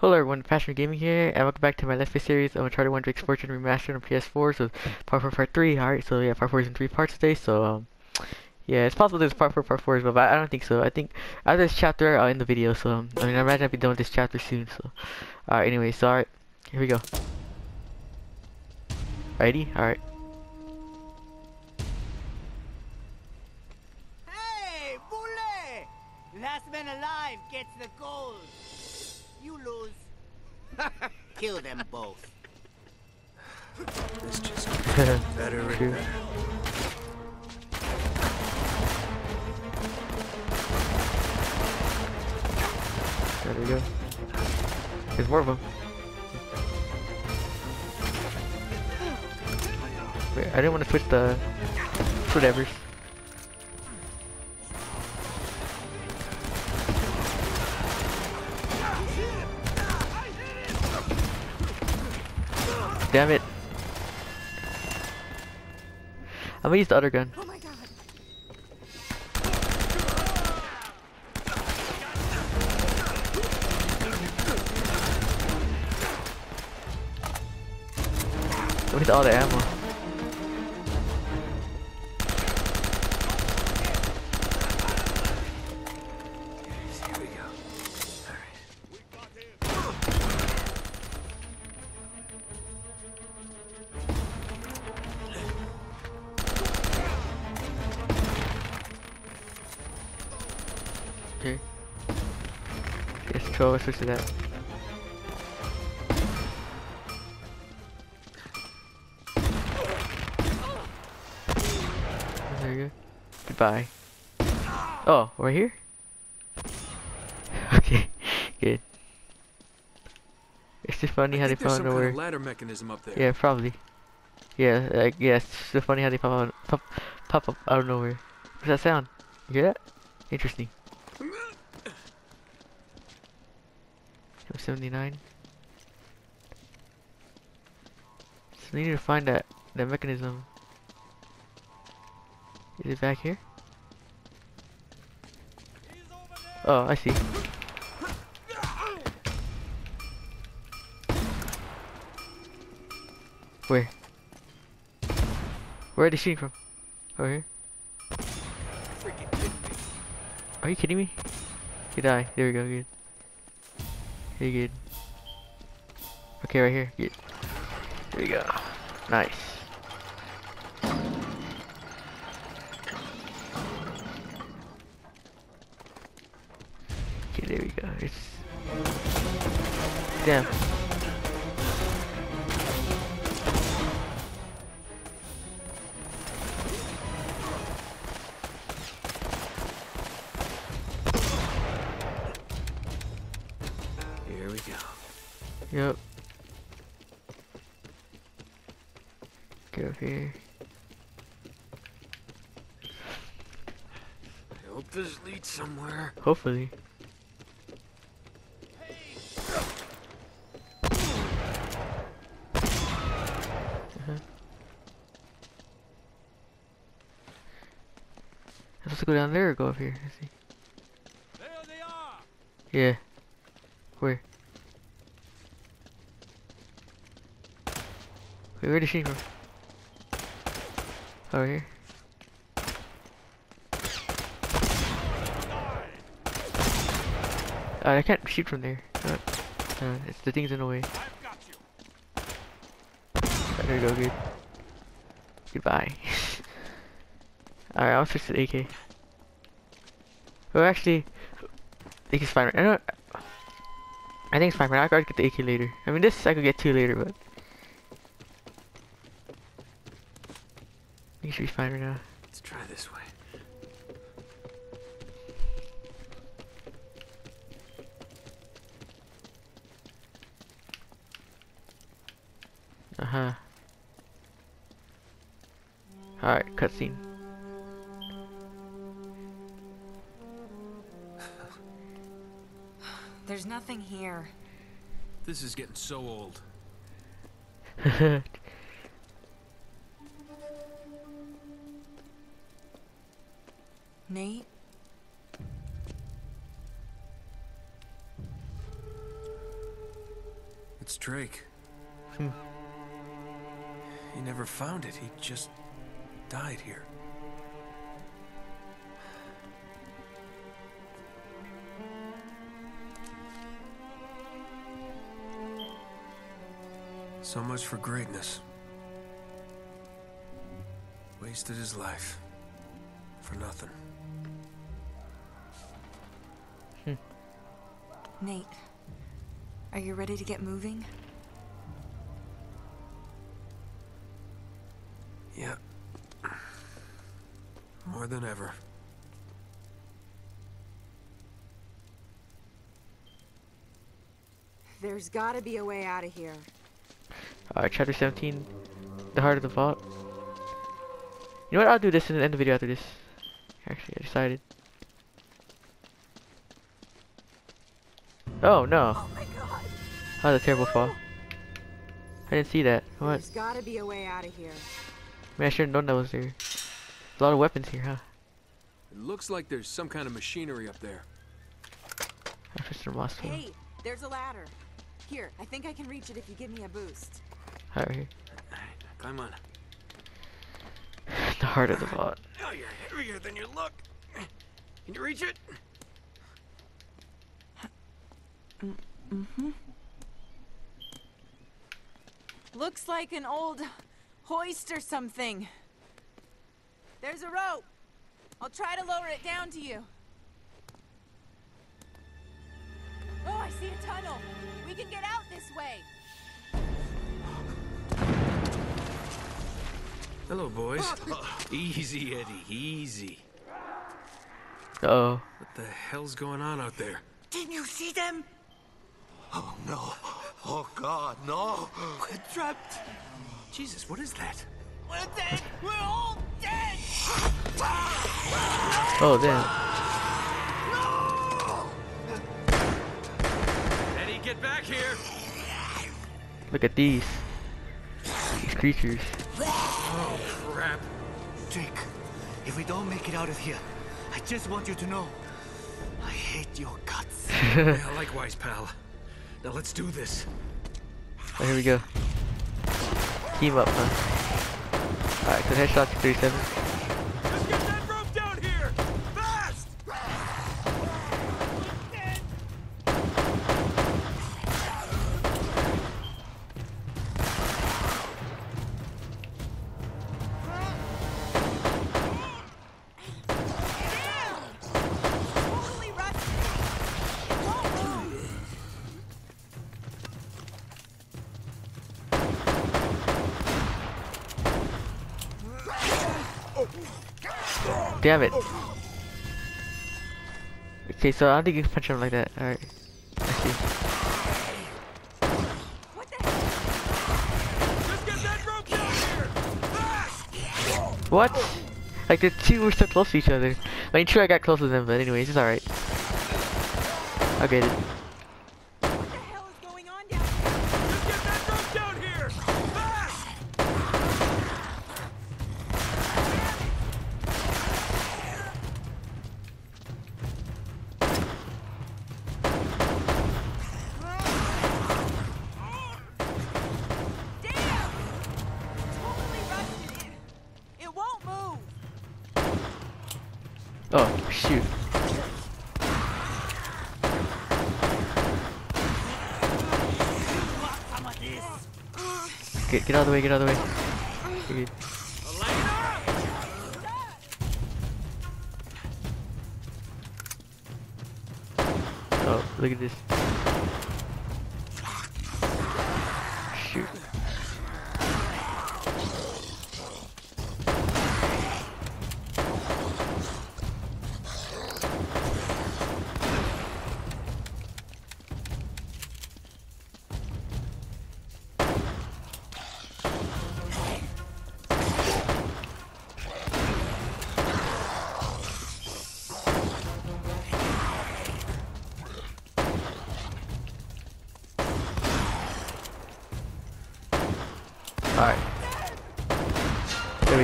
Hello everyone, Passion Gaming here, and welcome back to my Let's Play series of Uncharted 1 Drake's Fortune Remastered on PS4, so part 4, part 3, alright, so yeah, part 4 is in 3 parts today, so, um, yeah, it's possible there's part 4, part 4 as well, but I don't think so, I think, after this chapter, I'll end the video, so, um, I mean, I imagine I'll be done with this chapter soon, so, alright, anyway, so, alright, here we go. Ready? Alright. Hey! Last man alive gets the gold. You lose. Kill them both. This just better and better. There we go. There's more of them. Wait, I didn't want to switch the whatever. Damn it. I'm gonna use the other gun. Oh my god. Look at all the ammo. Control, let's switch to that. There you go. Goodbye. Oh, we're here? okay, good. It's just funny I how they found some kind nowhere. of ladder mechanism up there. Yeah, probably. Yeah, like, yeah, it's so funny how they pop out, pop, pop up out of nowhere. What's that sound? You hear that? Interesting. 79. So we need to find that, that mechanism. Is it back here? Oh, I see. Where? Where are they shooting from? Over here? Kidding me. Are you kidding me? You die. There we go, good. Very good. Okay, right here. Good. There we go. Nice. Okay, there we go. It's damn. Get up here. I hope this leads somewhere. Hopefully. Uh-huh. I'm supposed to go down there or go up here? Let's see. There they are. Yeah. Where? Wait, where did she from? Over here. Uh, I can't shoot from there. Uh, uh, it's the thing's in the way. There we go, good. Goodbye. Alright, I'll switch to the AK. Well, actually, AK's fine. I don't. Know I think it's fine. I could get the AK later. I mean, this I could get two later, but I think it should be fine right now. Let's try this way. Uh huh. Alright, cutscene. There's nothing here. This is getting so old. Nate? It's Drake. Hmm. He never found it. He just died here. So much for greatness. Wasted his life. For nothing. Nate, are you ready to get moving? Yeah. More than ever. There's gotta be a way out of here. Alright, chapter 17, the heart of the vault. You know what? I'll do this in the end of the video after this. Actually, I decided. Oh no! Oh my god! That was a terrible fall. I didn't see that. What? There's gotta be a way out of here. Man, I should have known that was there. There's a lot of weapons here, huh? It looks like there's some kind of machinery up there. That's just a monster. Hey, there's a ladder. Here, I think I can reach it if you give me a boost. Right here. Climb on. The heart of the vault. Oh, you're heavier than you look. Can you reach it? Looks like an old hoist or something. There's a rope. I'll try to lower it down to you. Oh, I see a tunnel. We can get out this way. Hello, boys. easy, Eddie. Easy. Uh oh. What the hell's going on out there? Didn't you see them? Oh no. Oh god, no. We're trapped. Jesus, what is that? We're dead. We're all dead. Oh damn. Eddie, get back here! Look at these. These creatures. Oh, crap. Drake, if we don't make it out of here, I just want you to know I hate your guts. Yeah, likewise, pal. Now let's do this. Oh, here we go. Team up, huh? Alright, so headshot to 37. Damn it. Okay, so I don't think you can punch him like that. Alright. I see. What? Like the two were so close to each other. I mean, sure I got close to them, but anyways, it's alright. Get Get, get out of the way, get out of the way. You're. Oh, look at this.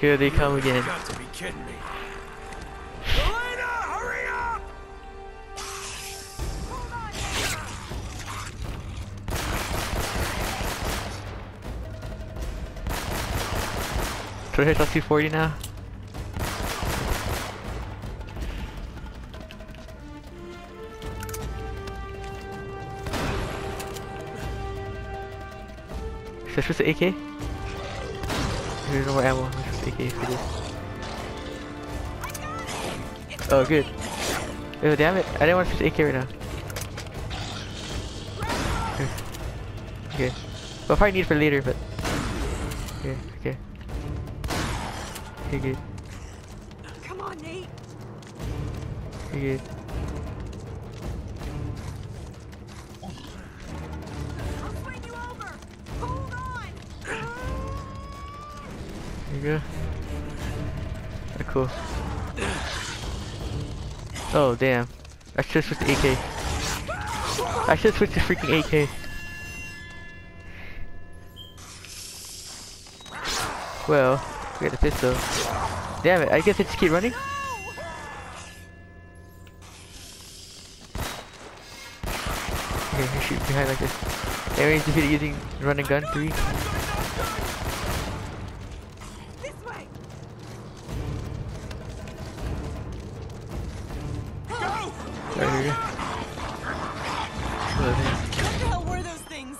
Here they come again. You got to be kidding me. Elena, hurry up! Should I hit that 240 now? Should I switch to AK? There's no more ammo. Let's switch to AK for this. Oh, good. Oh, damn it. I didn't want to to AK right now. Hmm. Okay. Well, probably need it for later, but... Okay, okay. Okay, good. Come on, Nate. Okay, good. Oh, cool. Oh, damn. I should switch to AK. I should switch to freaking AK. Well, we got the pistol. Damn it, I guess I just keep running? Okay, you shoot behind like this. Enemies defeated using run and gun 3. Right here. What the hell were those things?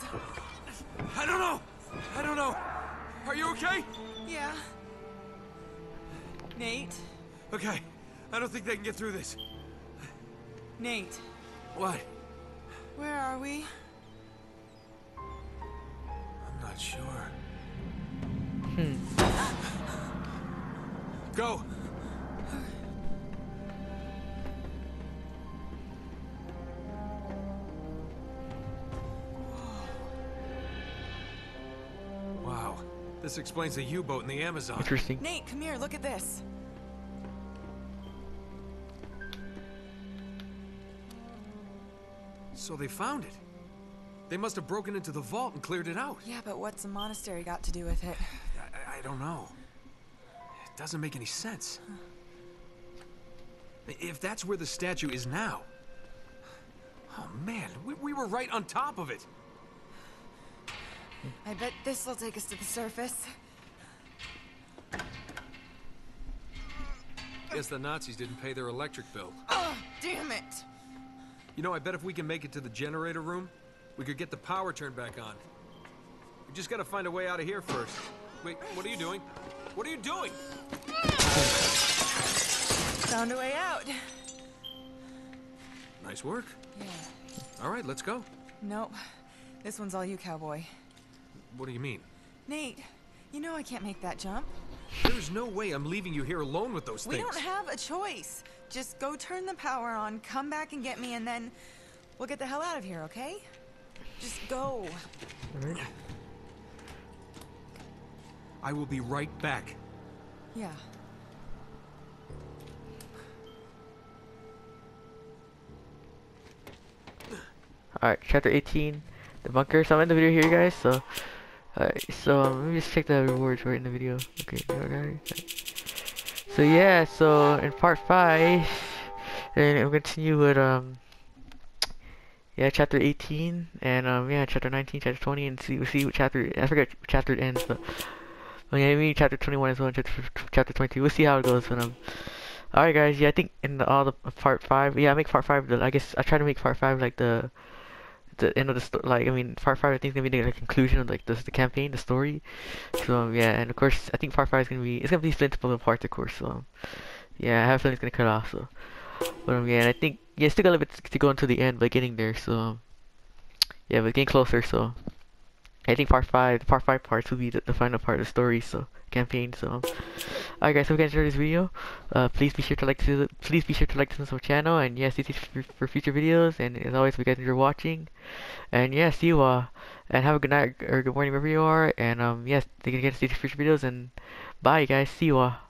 I don't know. I don't know. Are you okay? Yeah. Nate. Okay. I don't think they can get through this. Nate. What? Where are we? I'm not sure. Hmm. Go. This explains the U-boat in the Amazon. Interesting. Nate, come here. Look at this. So they found it. They must have broken into the vault and cleared it out. Yeah, but what's the monastery got to do with it? I, I- I don't know. It doesn't make any sense. If that's where the statue is now. Oh man, we, we were right on top of it. I bet this will take us to the surface. Guess the Nazis didn't pay their electric bill. Oh, damn it. You know, I bet if we can make it to the generator room, we could get the power turned back on. We just gotta find a way out of here first. Wait, what are you doing? What are you doing? Found a way out. Nice work. Yeah. All right, let's go. Nope. This one's all you, cowboy. What do you mean? Nate, you know I can't make that jump. There's no way I'm leaving you here alone with those We things. We don't have a choice. Just go turn the power on, come back and get me, and then we'll get the hell out of here, okay? Just go. Alright. I will be right back. Yeah. Alright, chapter 18, the bunker. So I'm in the video here, guys. So, alright, so um, let me just check the rewards right in the video. Okay, okay. So yeah, so in part five, and we'll continue with um, yeah, chapter 18, and um, yeah, chapter 19, chapter 20, and see we'll see what chapter. I forget what chapter it ends, but oh yeah, maybe chapter 21 as well, chapter chapter 22. We'll see how it goes when um. Alright guys, yeah, I think in the, all the part five, yeah, I make part five. The, I guess I try to make part five like the the end of the story. like I mean five I think is gonna be the like, conclusion of like the the campaign, the story. So um, yeah, and of course I think five is gonna be it's gonna be split into parts of course. So um, yeah, I have a feeling it's gonna cut off. So but um, yeah, and I think yeah, still got a little bit to go until the end, but getting there. So um, yeah, but getting closer. So I think part five, the part five parts will be the, the final part of the story. So campaign. So alright guys, hope you guys enjoyed this video. Uh, please be sure to like to please be sure to like this channel and yes, this is for, for future videos. And as always, we guys enjoy watching. And yeah, see you uh, and have a good night or good morning wherever you are. And um, yes, they can get to see future videos. And bye, guys. See you all.